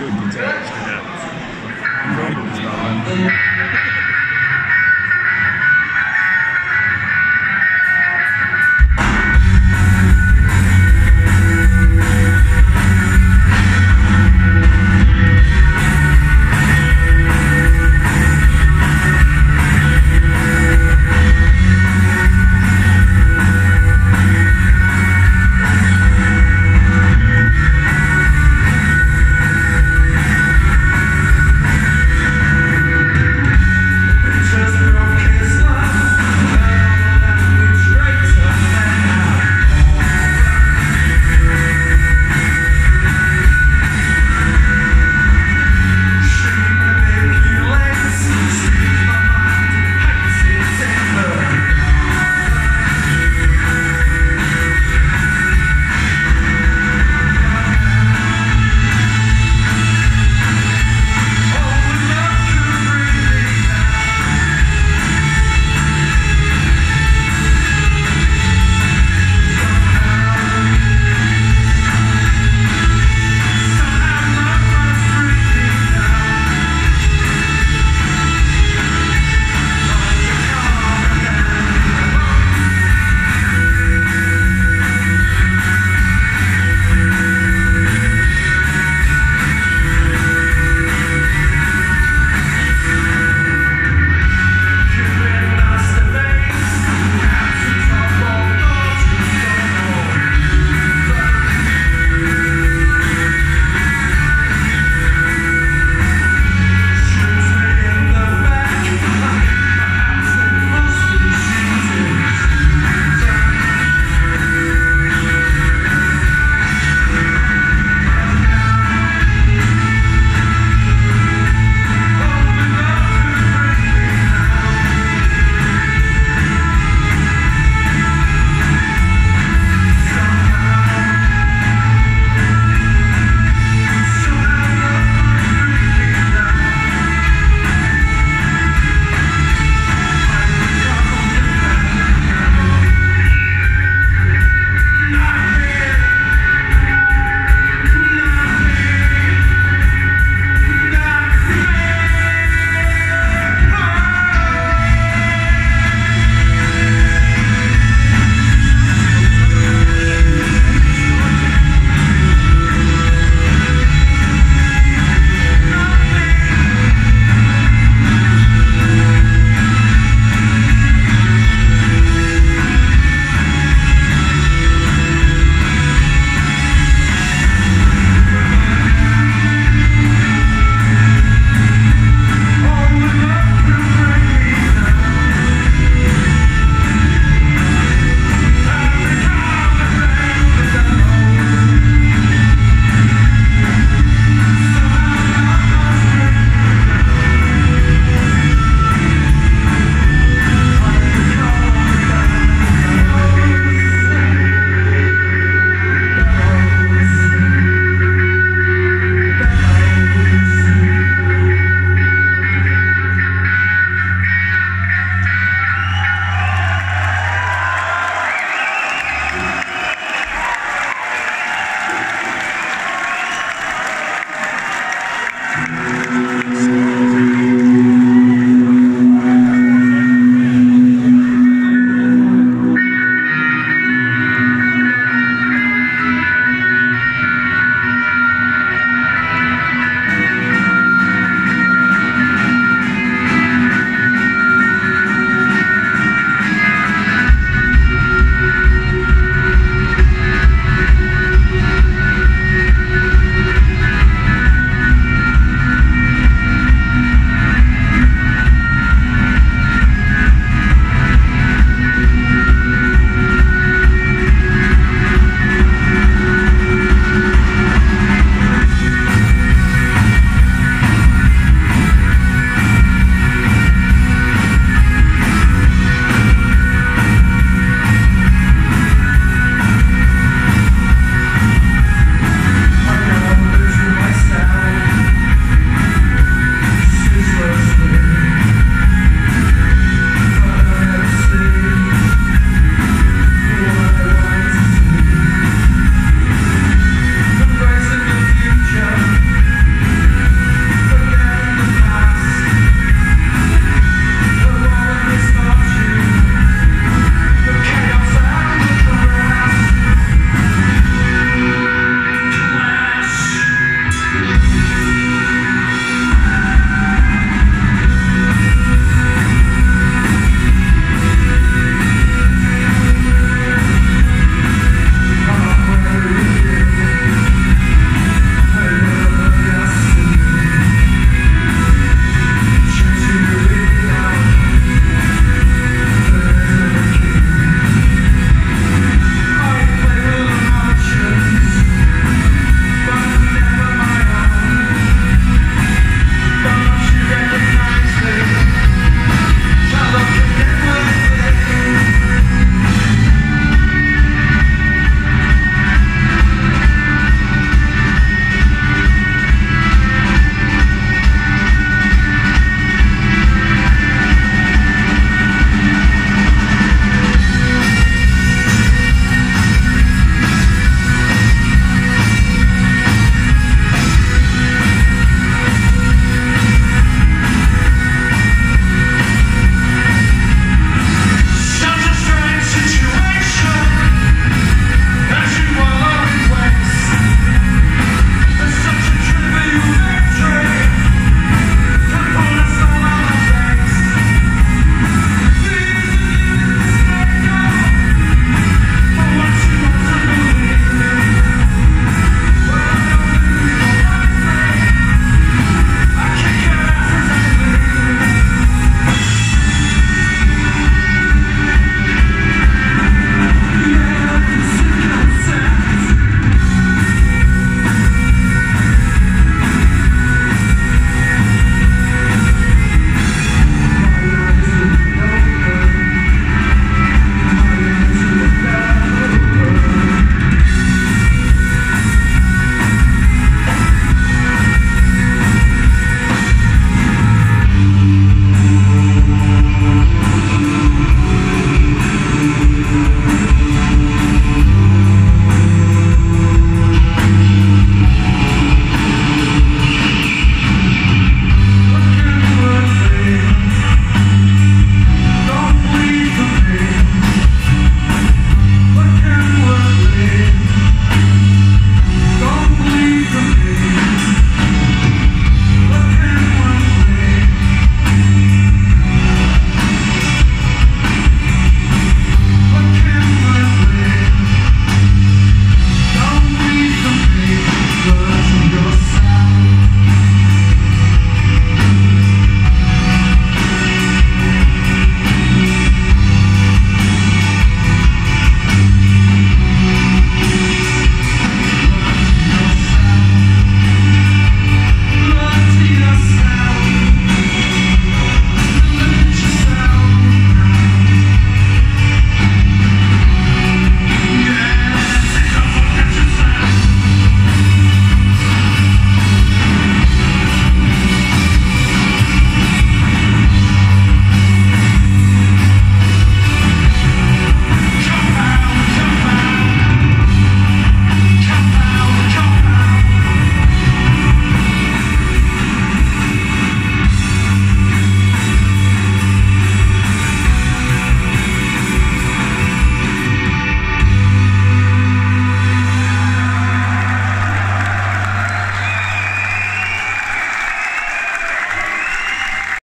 good contender.